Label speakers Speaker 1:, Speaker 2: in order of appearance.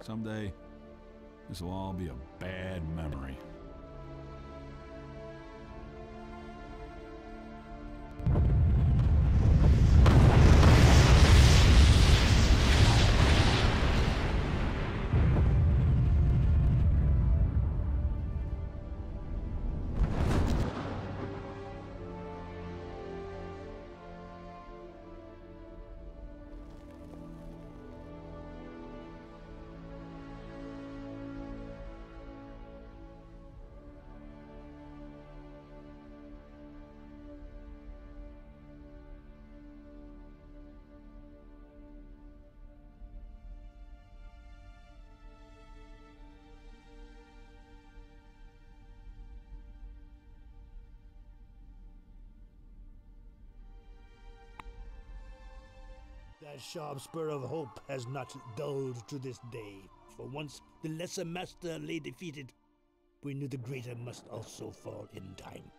Speaker 1: Someday, this will all be a bad memory.
Speaker 2: That sharp spur of hope has not dulled to this day. For once the lesser master lay defeated, we knew the greater must also fall in time.